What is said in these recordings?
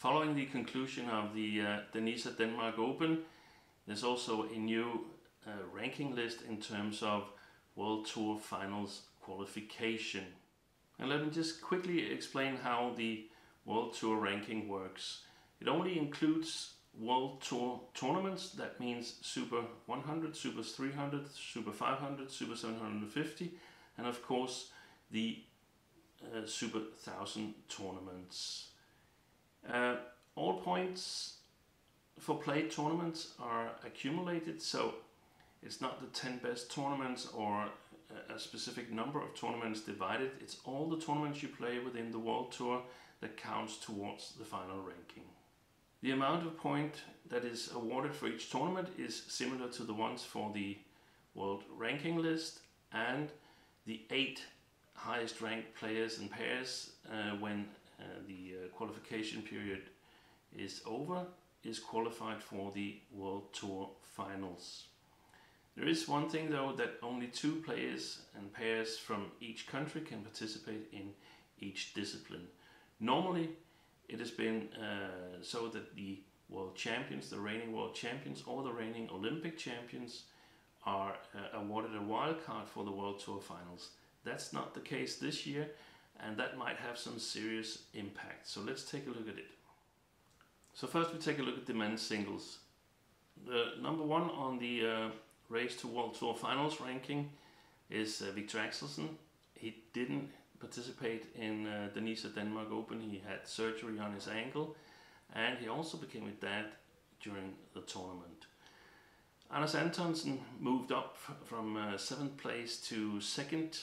Following the conclusion of the uh, Danisa Denmark Open, there's also a new uh, ranking list in terms of World Tour Finals qualification. And let me just quickly explain how the World Tour ranking works. It only includes World Tour tournaments, that means Super 100, Super 300, Super 500, Super 750, and of course the uh, Super 1000 tournaments. Uh, all points for played tournaments are accumulated, so it's not the 10 best tournaments or a specific number of tournaments divided. It's all the tournaments you play within the World Tour that counts towards the final ranking. The amount of point that is awarded for each tournament is similar to the ones for the world ranking list and the eight highest ranked players and pairs uh, when the uh, qualification period is over is qualified for the World Tour Finals. There is one thing though that only two players and pairs from each country can participate in each discipline. Normally it has been uh, so that the world champions, the reigning world champions or the reigning Olympic champions are uh, awarded a wild card for the World Tour Finals. That's not the case this year and that might have some serious impact. So let's take a look at it. So first we take a look at the men's singles. The number one on the uh, race to World Tour Finals ranking is uh, Viktor Axelsen. He didn't participate in uh, Danisa Denmark Open. He had surgery on his ankle and he also became a dad during the tournament. Anders Antonsen moved up from uh, seventh place to second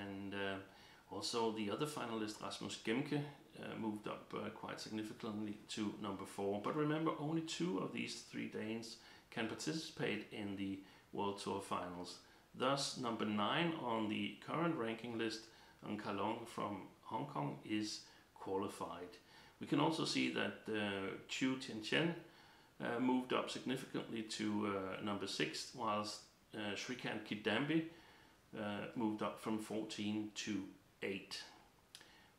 and uh, also the other finalist Rasmus Gemke uh, moved up uh, quite significantly to number four. But remember only two of these three Danes can participate in the World Tour Finals. Thus number nine on the current ranking list Ng Ka Long from Hong Kong is qualified. We can also see that uh, Chou Tien-chen uh, moved up significantly to uh, number 6 whilst uh, Srikanth Kidambi uh, moved up from 14 to 8.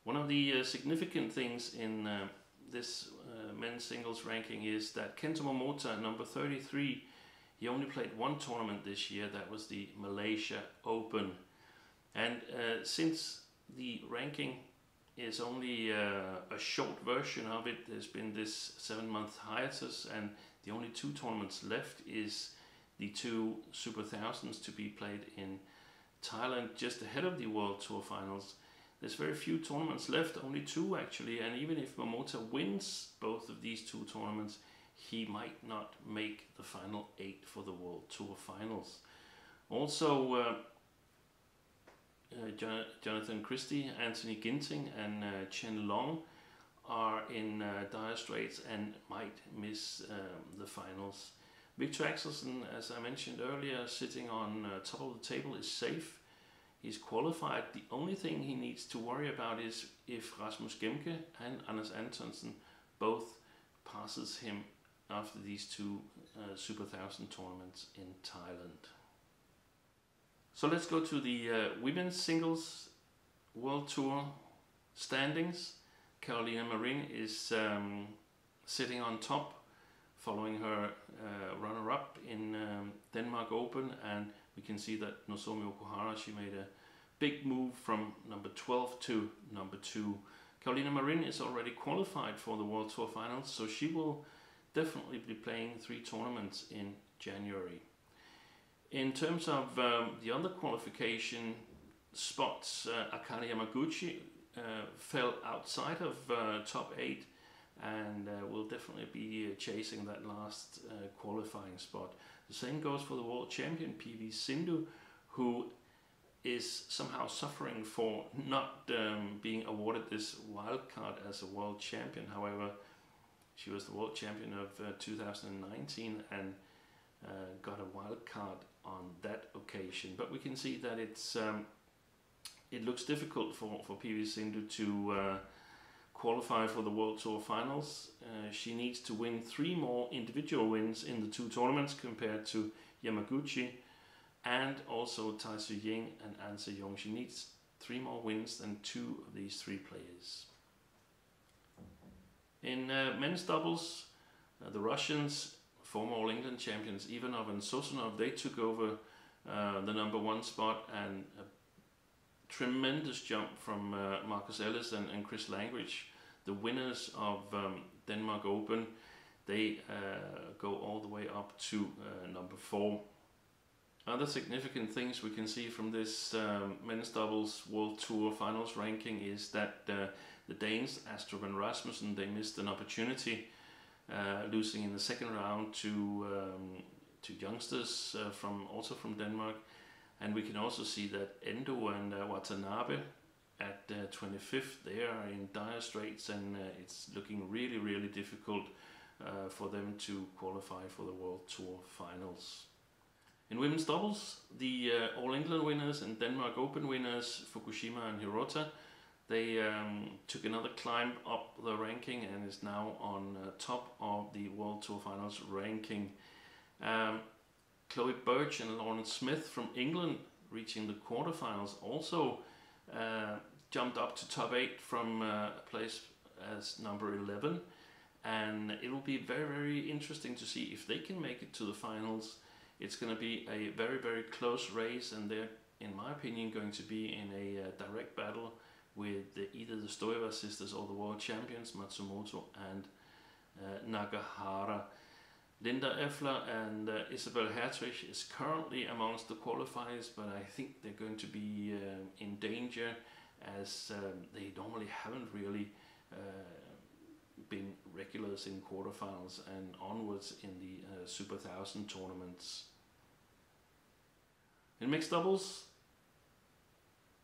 One of the uh, significant things in uh, this men's singles ranking is that Kento Momota, number 33, he only played one tournament this year, that was the Malaysia Open. And uh, since the ranking is only uh, a short version of it, there's been this seven month hiatus and the only two tournaments left is the two Super Thousands to be played in Thailand just ahead of the World Tour Finals. There's very few tournaments left, only two actually, and even if Momota wins both of these two tournaments, he might not make the final eight for the World Tour Finals. Also, uh, uh, Jonathan Christie, Anthony Ginting and uh, Chen Long are in uh, dire straits and might miss um, the finals. Viktor Axelsen, as I mentioned earlier, sitting on uh, top of the table is safe. He's qualified. The only thing he needs to worry about is if Rasmus Gemke and Anders Antonsen both passes him after these two uh, Super 1000 tournaments in Thailand. So let's go to the uh, women's singles World Tour standings. Carolina Marin is um, sitting on top following her uh, runner-up in um, Denmark Open and we can see that Nozomi Okuhara, she made a big move from number 12 to number 2. Carolina Marin is already qualified for the World Tour Finals so she will definitely be playing three tournaments in January. In terms of um, the other qualification spots, uh, Akane Yamaguchi uh, fell outside of uh, top 8 and uh, will definitely be uh, chasing that last uh, qualifying spot. The same goes for the world champion PV Sindhu who is somehow suffering for not um, being awarded this wild card as a world champion. However, she was the world champion of 2019 and got a wild card on that occasion. But we can see that it's um, it looks difficult for, for PV Sindhu to uh, qualify for the World Tour Finals. Uh, she needs to win three more individual wins in the two tournaments compared to Yamaguchi and also Tai Tzu Ying and An Se Young. She needs three more wins than two of these three players. In uh, men's doubles, uh, the Russians, former All England champions Ivanov and Sozonov, they took over uh, the number one spot and a tremendous jump from uh, Marcus Ellis and, and Chris Langridge, the winners of um, Denmark Open. They uh, go all the way up to uh, number four. Other significant things we can see from this um, men's doubles World Tour Finals ranking is that uh, the Danes, Astrup and Rasmussen, they missed an opportunity, uh, losing in the second round to um, to youngsters uh, from also from Denmark, and we can also see that Endo and uh, Watanabe at 25th they are in dire straits, and it's looking really really difficult for them to qualify for the World Tour Finals. In women's doubles, the uh, All England winners and Denmark Open winners, Fukushima and Hirota, they um, took another climb up the ranking and is now on uh, top of the World Tour Finals ranking. Um, Chloe Birch and Lauren Smith from England reaching the quarterfinals also uh, jumped up to top 8 from uh, a place as number 11 and it will be very very interesting to see if they can make it to the finals. It's going to be a very, very close race, and they're, in my opinion, going to be in a uh, direct battle with the, either the Stoeva sisters or the world champions, Matsumoto and uh, Nagahara. Linda Effler and uh, Isabel Herttrich is currently amongst the qualifiers, but I think they're going to be uh, in danger as um, they normally haven't really uh, been regulars in quarterfinals and onwards in the uh, Super 1000 tournaments. In mixed doubles,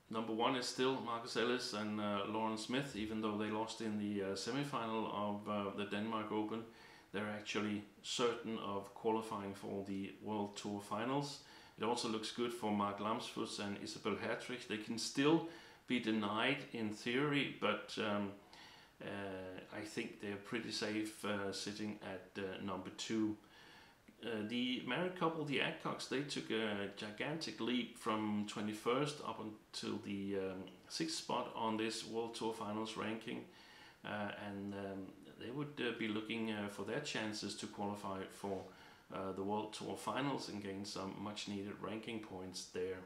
number one is still Marcus Ellis and uh, Lauren Smith, even though they lost in the uh, semi-final of uh, the Denmark Open. They're actually certain of qualifying for the World Tour Finals. It also looks good for Mark Lamsfuß and Isabel Herttrich. They can still be denied in theory, but um, uh, I think they're pretty safe uh, sitting at uh, number two. The married couple, the Adcocks, they took a gigantic leap from 21st up until the um, sixth spot on this World Tour Finals ranking, uh, and um, they would uh, be looking uh, for their chances to qualify for the World Tour Finals and gain some much needed ranking points there.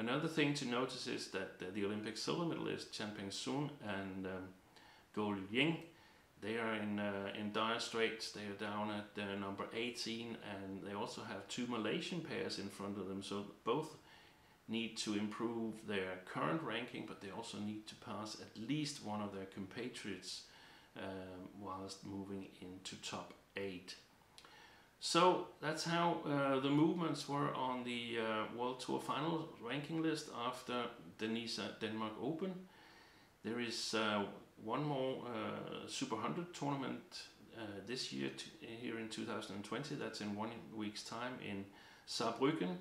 Another thing to notice is that the Olympic silver medalist Chan Peng Soon and um, Go Ying they are in uh, in dire straits. They are down at uh, number 18, and they also have two Malaysian pairs in front of them. So both need to improve their current ranking, but they also need to pass at least one of their compatriots um, whilst moving into top eight. So that's how uh, the movements were on the uh, World Tour final ranking list after the Nisa Denmark Open. There is uh, one more uh, Super 100 tournament uh, this year here in 2020. That's in one week's time in Saarbrücken.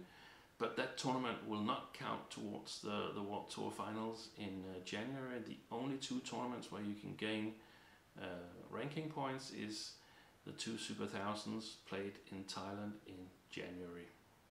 But that tournament will not count towards the, the World Tour Finals in uh, January. The only two tournaments where you can gain ranking points is the two Super Thousands played in Thailand in January.